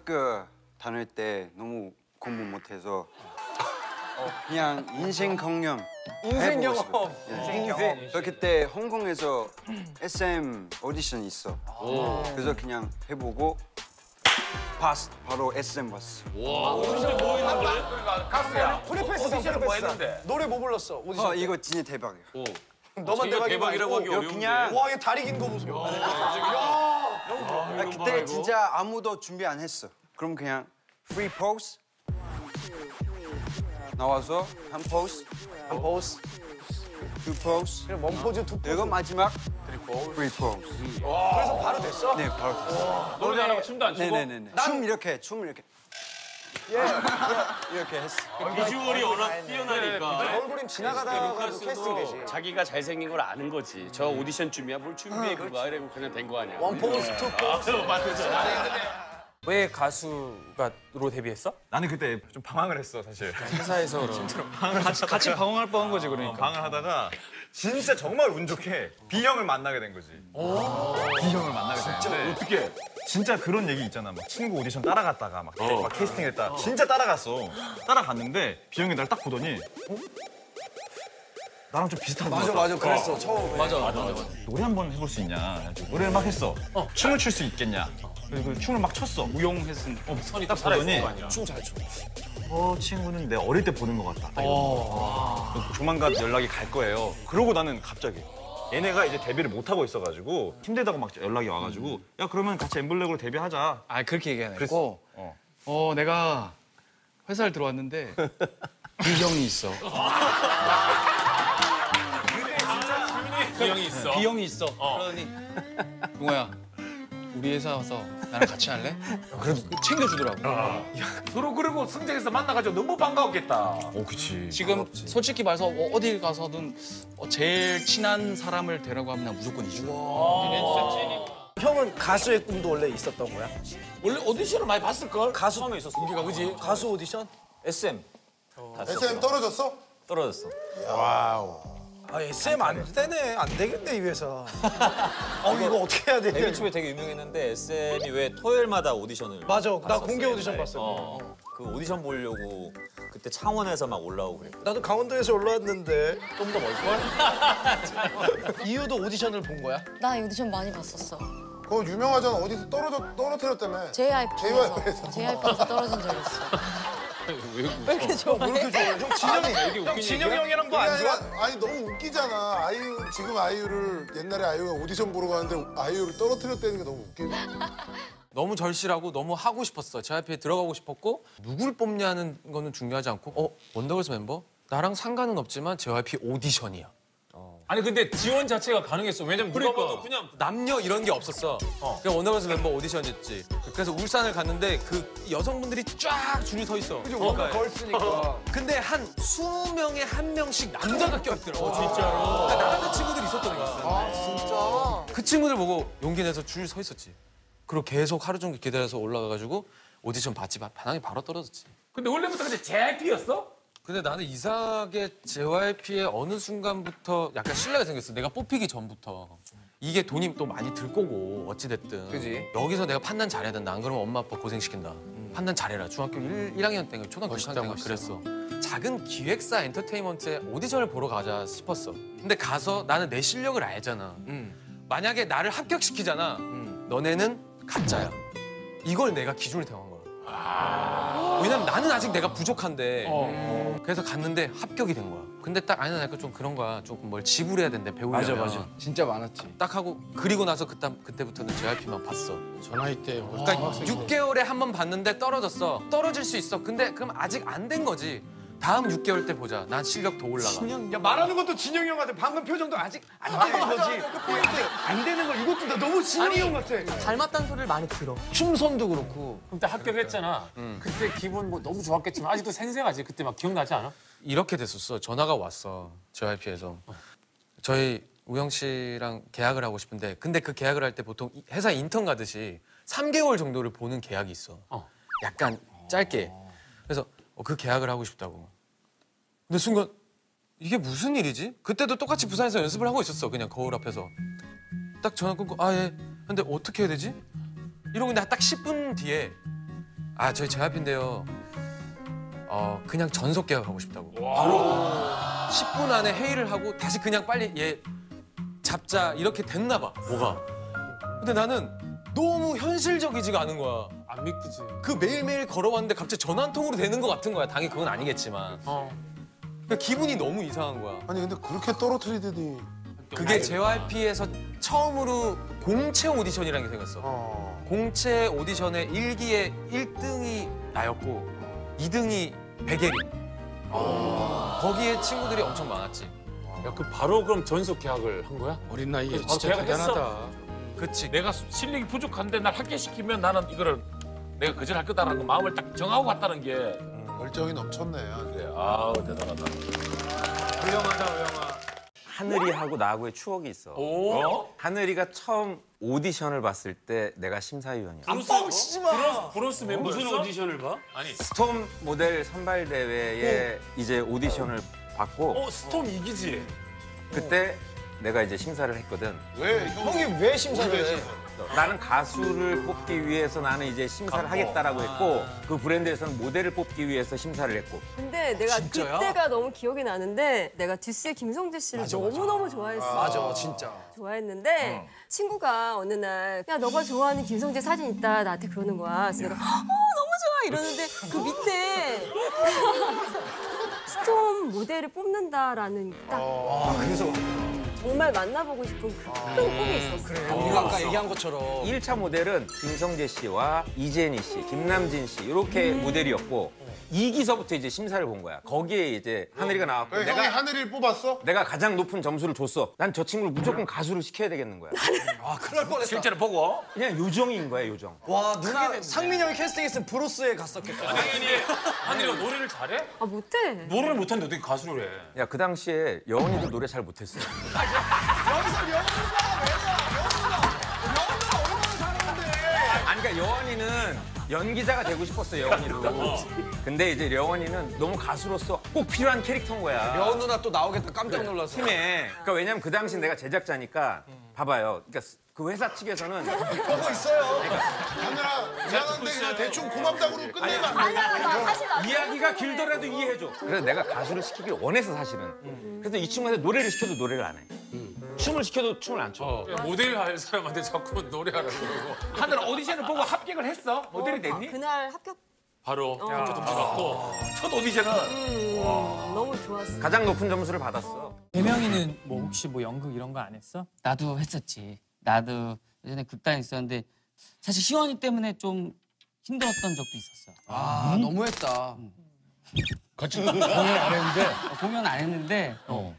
학교 다닐 때 너무 공부 못해서 그냥 인생 경험 인생 해보고 경험. 싶어요. 예. 인생 경험. 저 그때 홍콩에서 SM 오디션 있어. 그래서 그냥 해보고 파스 바로 SM 봤어. 가수야. 프리패스 오디션은 뭐 했는데? 노래 뭐 불렀어? 오디션. 어 이거 진짜 대박이야. 너만 대박이 대박이라고 하기 이거 어려운데. 그냥 와, 얘 다리 긴 거 보세요. 아, 그때 진짜 아무도 준비 안 했어. 그럼 그냥 free pose 나와서 한 pose, 한 pose. two pose, 그래, one pose, two pose. 그리고 마지막 free pose. 그래서 바로 됐어? 네 바로 됐어. 노래 안 하고 춤도 안 추고. 네네네. 춤 이렇게 춤 이렇게. 예. 이렇게 했어. 비주얼이 워낙 뛰어나니까. 얼굴이 지나가다가 캐스팅 되지. 자기가 잘생긴 걸 아는 거지. 저 오디션 준비야 뭘 준비해 그거 이러고 그냥 된 거 아니야. one pose, two pose. 왜 가수가로 데뷔했어? 나는 그때 좀 방황을 했어 사실. 회사에서 그럼. 같이 같이 방황할 뻔한 거지 그러니까. 방황을 하다가 진짜 정말 운 좋게 B형을 만나게 된 거지. B형을 만나게 됐는데 어떻게? 진짜 그런 얘기 있잖아. 막 친구 오디션 따라갔다가 막, 막 캐스팅했다. 진짜 따라갔어. 따라갔는데 B형이 날 딱 보더니 어? 나랑 좀 비슷한 거 맞아, 맞아. 그랬어, 처음. 노래 한 번 해볼 수 있냐? 노래를 막 했어. 춤을 출 수 있겠냐? 그리고 춤을 막 췄어. 우용했으니까. 어, 선이 딱 보더니 춤잘 춰. 저 친구는 내 어릴 때 보는 것 같다. 딱 이러고. 조만간 연락이 갈 거예요. 그러고 나는 갑자기 얘네가 이제 데뷔를 못 하고 있어가지고 힘들다고 막 연락이 와가지고 야 그러면 같이 엠블랙으로 데뷔하자. 아 그렇게 얘기 안 그랬어. 했고 어. 어 내가 회사를 들어왔는데 B형이 있어 비형이 있어. B형이 있어 그러더니 용호야 우리 회사 와서 나랑 같이 할래? 그래도 챙겨주더라고 서로 그리고 승장에서 만나가지고 너무 반가웠겠다. 어 그치. 지금 솔직히 말해서 어, 어딜 가서든 어, 제일 친한 사람을 데려고 하면 난 무조건 이주 형은 가수의 꿈도 원래 있었던 거야? 원래 오디션을 많이 봤을 걸. 가수 처음에 있었어. 인기가 그지? 가수 오디션? SM SM 떨어졌어? 떨어졌어. 아, SM 안 되네. 안 되겠네, 이 회사. 어, 이거 어떻게 해야 돼? 데뷔 초에 되게 유명했는데 SM이 왜 토요일마다 오디션을 맞아. 나 봤었어, 공개 오디션 옛날에. 봤어. 어. 그 오디션 보려고 그때 창원에서 막 올라오고 그랬 나도 강원도에서 올라왔는데 좀 더 멀걸? 이유도 오디션을 본 거야? 나 오디션 많이 봤었어. 그거 유명하잖아. 어디서 떨어져 떨어뜨렸다며. JYP에서 JYP 에서. JYP에서 떨어진 적 있어. 왜 이렇게 좋아해? 그렇게 좋아해. 형 진영이, 형 진영이 형이랑도 안 그게 좋아? 아니라, 아니 너무 웃기잖아. 아이유 지금 아이유를 옛날에 아이유가 오디션 보러 가는데 아이유를 떨어뜨렸다는 게 너무 웃기지. 너무 절실하고 너무 하고 싶었어. JYP에 들어가고 싶었고 누굴 뽑냐는 거는 중요하지 않고 어 원더걸스 멤버? 나랑 상관은 없지만 JYP 오디션이야. 아니 근데 지원 자체가 가능했어. 왜냐면 누가 봐도 그냥 남녀 이런 게 없었어. 그냥 원더걸스 멤버 오디션이었지. 그래서 울산을 갔는데 그 여성분들이 쫙 줄이 서 있어. 뭔가 걸스니까. 근데 한 20명에 한 명씩 남자가 껴있더라고. 진짜로. 그러니까 나 같은 친구들이 있었던 거야. 아, 진짜? 그 친구들 보고 용기 내서 줄 서 있었지. 그리고 계속 하루 종일 기다려서 올라가가지고 오디션 봤지. 바- 반항이 바로 떨어졌지. 근데 원래부터 근데 JYP였어? 근데 나는 이상하게 JYP의 어느 순간부터 약간 신뢰가 생겼어. 내가 뽑히기 전부터. 이게 돈이 또 많이 들 거고 어찌됐든. 그지. 여기서 내가 판단 잘해야 된다. 안 그러면 엄마 아빠 고생시킨다. 판단 잘해라. 중학교 1, 1학년 때인가 초등학교 6학년 때인가 그랬어. 작은 기획사 엔터테인먼트에 오디션을 보러 가자 싶었어. 근데 가서 나는 내 실력을 알잖아. 만약에 나를 합격시키잖아. 너네는 가짜야. 이걸 내가 기준을 정한 거야. 왜냐면 나는 아직 내가 부족한데. 그래서 갔는데 합격이 된 거야. 근데 딱 아니 나니까 좀 그런 거야. 조금 뭘 지불해야 된대 배우려면. 진짜 많았지 딱 하고 그리고 나서 그때 그때부터는 JYP만 봤어. 저 나이 때 그러니까 6개월에 한 번 봤는데 떨어졌어. 떨어질 수 있어. 근데 그럼 아직 안 된 거지. 다음 6개월 때 보자. 난 실력 더 올라가. 야, 말하는 것도 진영이 형 같아. 방금 표정도 아직 안 되는 거지. 안 되는 거. 이것도 나 너무 진영이 형 같아. 닮았다는 소리를 많이 들어. 춤선도 그렇고. 그때 합격했잖아. 그때 기분 뭐 너무 좋았겠지만 아직도 생생하지. 그때 막 기억나지 않아? 이렇게 됐었어. 전화가 왔어. JYP에서. 저희 우영 씨랑 계약을 하고 싶은데 근데 그 계약을 할 때 보통 이- 회사 인턴 가듯이 3개월 정도를 보는 계약이 있어. 어. 약간 짧게. 그래서 어, 그 계약을 하고 싶다고. 근데 순간 이게 무슨 일이지? 그때도 똑같이 부산에서 연습을 하고 있었어. 그냥 거울 앞에서. 딱 전화 끊고 아 예. 근데 어떻게 해야 되지? 이러고 근데 딱 10분 뒤에 아 저희 JYP인데요. 어 그냥 전속 계약하고 싶다고. 바로 10분 안에 회의를 하고 다시 그냥 빨리 얘 잡자 이렇게 됐나 봐. 뭐가? 근데 나는 너무 현실적이지가 않은 거야. 안 믿기지. 그 매일매일 걸어왔는데 갑자기 전화 한 통으로 되는 것 같은 거야. 당연히 그건 아니겠지만. 어. 그러니까 기분이 너무 이상한 거야. 아니 근데 그렇게 떨어뜨리더니 그게 JYP에서 처음으로 공채 오디션이라는 게 생겼어. 어. 공채 오디션의 1기에 1등이 나였고 2등이 백예리. 거기에 친구들이 엄청 많았지. 야, 그 바로 그럼 전속 계약을 한 거야? 어린 나이에 바로 진짜? 대단하다. 그치. 내가 실력이 부족한데 날 합격시키면 나는 이거를 내가 거절할 거다라는 거 마음을 딱 정하고 갔다는 게 열정이 넘쳤네. 그래. 아우 대단하다. 훌륭하다, 훌륭하. 하늘이하고 나하고의 추억이 있어. 오? 하늘이가 처음 오디션을 봤을 때 내가 심사위원이야. 브로스, 브로스, 브로스 멤버였어? 무슨 오디션을 봐? 아니, 스톰 모델 선발 대회에 이제 오디션을 받고 어, 스톰 이기지? 그때 내가 이제 심사를 했거든. 왜 형이 왜 심사를 해? 나는 가수를 뽑기 위해서 나는 이제 심사를 하겠다라고 했고 그 브랜드에서는 모델을 뽑기 위해서 심사를 했고. 근데 내가 그때가 너무 기억이 나는데 내가 듀스의 김성재 씨를 너무너무 좋아했어. 맞아, 진짜. 좋아했는데 친구가 어느 날 야 너가 좋아하는 김성재 사진 있다. 나한테 그러는 거야. 그래서 내가 어 너무 좋아. 이러는데 그 밑에 스톰 모델을 뽑는다라는 딱 그래서 정말 만나보고 싶은 그 큰 꿈이 있었어. 우리가 아까 얘기한 것처럼 1차 모델은 김성재 씨와 이재니 씨, 김남진 씨 이렇게 모델이었고 2기서부터 이제 심사를 본 거야. 거기에 이제 하늘이가 나왔고 왜 형이 내가 하늘이를 뽑았어? 내가 가장 높은 점수를 줬어. 난 저 친구를 무조건 가수를 시켜야 되겠는 거야. 아날 뻔했다. 실제로 보고 그냥 요정인 거야, 요정. 와 누나 상민이 형이 캐스팅했으면 브로스에 갔었겠다. 당연히 하늘이가 노래를 잘해? 아 못해. 노래를 못하는데 어떻게 가수를 해? 야, 그 당시에 여원이도 노래 잘 못했어. 아니, 그러니까 여원이는 연기자가 되고 싶었어, 여원이도. 근데 이제 여원이는 너무 가수로서 꼭 필요한 캐릭터인 거야. 여운 누나 또 나오겠다 깜짝 놀라서. 팀에. 그러니까 왜냐면 그 당시 내가 제작자니까 봐봐요. 그러니까 그 회사 측에서는 보고 있어요. 하늘아 미안한데 그냥 대충 고맙다고 그러고 끝내면 안 돼. 아니야 나 사실 안 이야기가 길더라도 이해해줘. 그래서 내가 가수를 시키길 원해서 사실은. 그래서 이 친구한테 노래를 시켜도 노래를 안 해. 춤을 시켜도 춤을 안 춰. 어, 모델 할 사람한테 자꾸 노래하라고 그러고. 하늘 오디션을 보고 합격을 했어? 모델이 됐니? 그날 합격 바로 어. 점수 받고. 첫 오디션은 음, 너무 좋았어. 가장 높은 점수를 받았어. 대명이는 뭐 혹시 뭐 연극 이런 거 안 했어? 나도 했었지. 나도 예전에 극단에 있었는데 사실 시원이 때문에 좀 힘들었던 적도 있었어. 아 너무했다. 공연 안 했는데 공연 안 했는데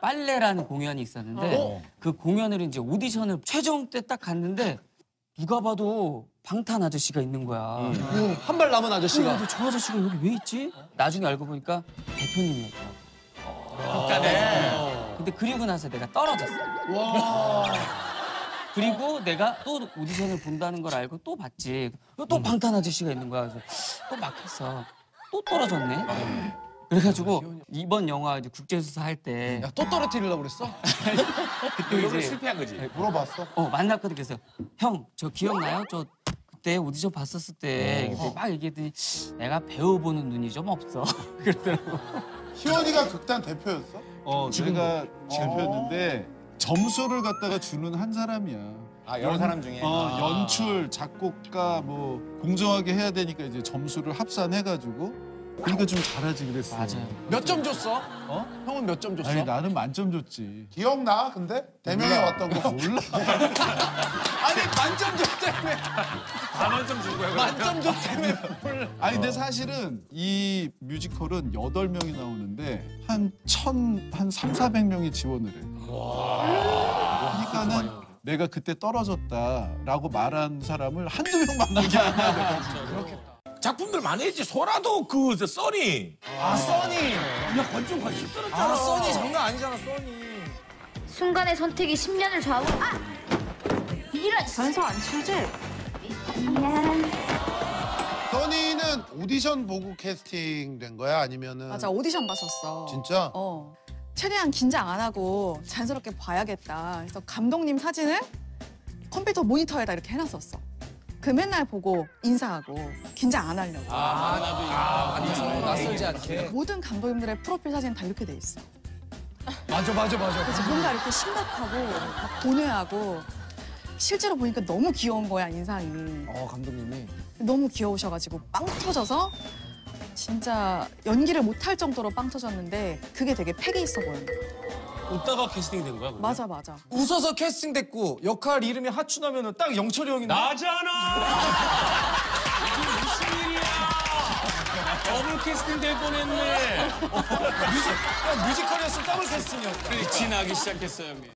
빨래라는 공연이 있었는데 그 공연을 이제 오디션을 최종 때 딱 갔는데 누가 봐도 방탄 아저씨가 있는 거야. 한 발 남은 아저씨가. 근데 저 아저씨가 여기 왜 있지? 나중에 알고 보니까 대표님이었더라고. 근데 그리고 나서 내가 떨어졌어. 그리고 내가 또 오디션을 본다는 걸 알고 또 봤지. 또 방탄 아저씨가 있는 거야. 그래서 또 막혔어. 또 떨어졌네. 그래가지고 이번 영화 이제 국제수사 할 때 야 또 떨어뜨리려고 그랬어? 그때 이제 실패한 거지. 물어봤어? 어 만났거든. 그래서 형 저 기억나요? 저 그때 오디션 봤었을 때 그때 막 얘기했더니 내가 배우 보는 눈이 좀 없어. 그러더라고. 희원이가 극단 대표였어? 어, 내가 대표였는데 점수를 갖다가 주는 한 사람이야. 아, 여러 사람 중에? 어, 연출, 작곡가 뭐 공정하게 해야 되니까 이제 점수를 합산해가지고 그러니까 좀 잘하지 그랬어. 맞아요. 몇 점 줬어? 어? 형은 몇 점 줬어? 아니 나는 만점 줬지. 기억나 근데? 대명이. 왔던 거 몰라. 아니 만점 줬다며. 반원점 준 거야. 만점 줬다며. 아니 근데 사실은 이 뮤지컬은 여덟 명이 나오는데 한 천, 한 삼, 사백 명이 지원을 해. 그러니까는 내가 그때 떨어졌다라고 말한 사람을 한두 명 만난 게 아니야. 내가. 작품들 많이 했지. 소라도 그 저, 써니. 아 써니. 야 관중 관심 있었잖아. 아 써니 장난 아니잖아 써니. 순간의 선택이 10년을 좌우. 아! 이런 전성 안 치우지? 미안. 써니는 오디션 보고 캐스팅 된 거야 아니면은 맞아 오디션 봤었어. 진짜? 어. 최대한 긴장 안 하고 자연스럽게 봐야겠다. 그래서 감독님 사진을 컴퓨터 모니터에다 이렇게 해놨었어. 그 맨날 보고 인사하고 긴장 안 하려고. 아, 나도 아, 앉아서 낯설지 않게. 모든 감독님들의 프로필 사진 다 이렇게 돼 있어. 맞아 맞아 맞아. 그래서 뭔가 이렇게 심각하고 막 고뇌하고 실제로 보니까 너무 귀여운 거야 인상이. 어 감독님이. 너무 귀여우셔가지고 빵 터져서 진짜 연기를 못할 정도로 빵 터졌는데 그게 되게 패기 있어 보여요. 웃다가 캐스팅이 된 거야? 그러면? 맞아 맞아. 웃어서 캐스팅 됐고 역할 이름이 하춘하면은 딱 영철이 형인데. 나잖아! 이게 무슨 일이야! 더블 캐스팅 될 뻔했네. 뮤직, 뮤지컬이었으면 더블 캐스팅이었다. 지나기 시작했어요, 형님.